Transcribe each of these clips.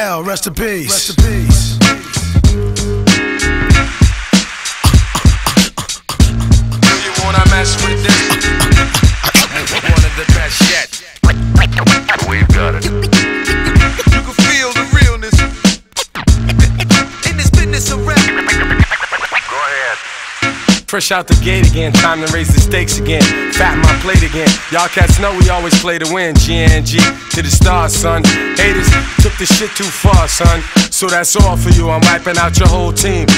L, rest in peace. Rest in peace. Fresh out the gate again, time to raise the stakes again. Fat my plate again. Y'all cats know we always play to win. GNG to the stars, son. Haters took the shit too far, son. So that's all for you. I'm wiping out your whole team.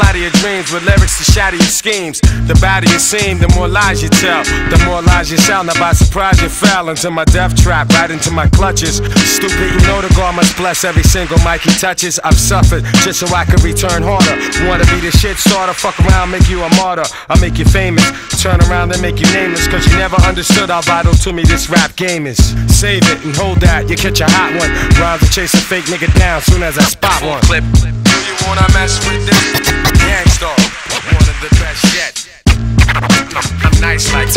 Ow, splatter your dreams with lyrics to shatter your schemes. The badder you seem, the more lies you tell. The more lies you sound. Now by surprise you fell into my death trap, right into my clutches. Stupid, you know the God must bless every single mic he touches. I've suffered just so I can return harder. Wanna be the shit starter? Fuck around, make you a martyr. I make you famous. Turn around and make you nameless. Cause you never understood how vital to me this rap game is. Save it and hold that, you catch a hot one. Rhymes to chase a fake nigga down soon as I spot one. Clip. Wanna mess with this? Gang Starr. One of the best yet. I'm nice like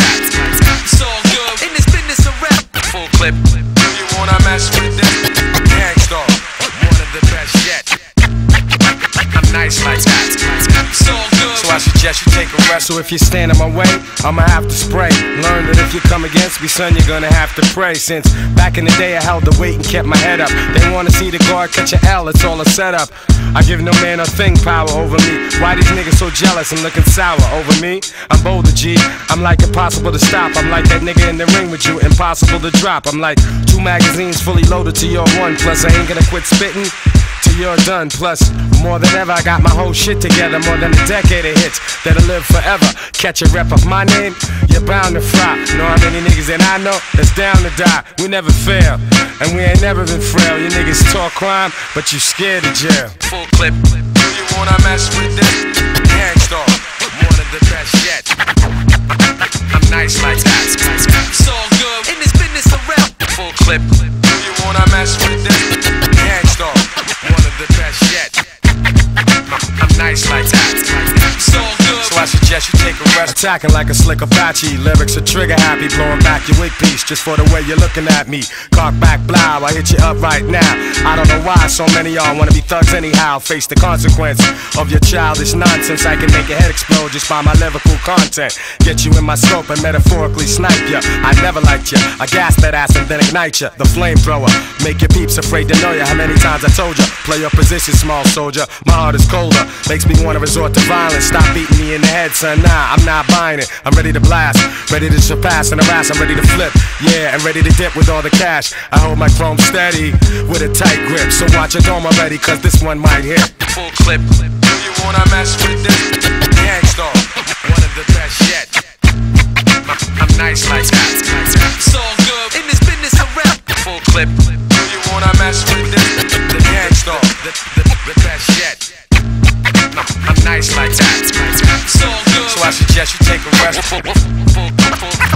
So if you stand in my way, I'ma have to spray. Learn that if you come against me, son, you're gonna have to pray. Since back in the day, I held the weight and kept my head up. They wanna see the guard catch a L, it's all a setup. I give no man a thing power over me. Why these niggas so jealous and looking sour over me? I'm bolder, G. I'm like impossible to stop. I'm like that nigga in the ring with you, impossible to drop. I'm like two magazines fully loaded to your one. Plus, I ain't gonna quit spitting you're done. Plus, more than ever, I got my whole shit together. More than a decade of hits that'll live forever. Catch a rep of my name, you're bound to fry. Know how many niggas that I know that's down to die. We never fail, and we ain't never been frail. You niggas talk crime, but you scared of jail. Full clip. Do You wanna mess with this? Gang Starr. One of the best yet. I'm nice like that. It's all good in this business rap. Full clip. Do You wanna mess with this? You take. Attacking like a slick Apache. Lyrics are trigger happy. Blowing back your wig piece just for the way you're looking at me. Cock back, blow. I hit you up right now. I don't know why so many y'all wanna be thugs anyhow. Face the consequence of your childish nonsense. I can make your head explode just by my lyrical content. Get you in my scope and metaphorically snipe ya. I never liked ya. I gas that ass and then ignite ya. The flamethrower. Make your peeps afraid to know ya. How many times I told ya? Play your position, small soldier. My heart is colder. Makes me wanna resort to violence. Stop beating me in the head, son. Nah, I'm not buying it. I'm ready to blast. Ready to surpass and harass. I'm ready to flip. Yeah, and ready to dip with all the cash. I hold my chrome steady with a tight grip. So watch your dome already, cause this one might hit. Full clip. You wanna mess with this? Gang Starr. One of the best yet. I'm nice like that. It's all good in this business of rap. Full clip. You wanna mess with this? The Gang Starr. The, the, the best yet. I'm nice like that. It's all good. So I suggest you take a rest.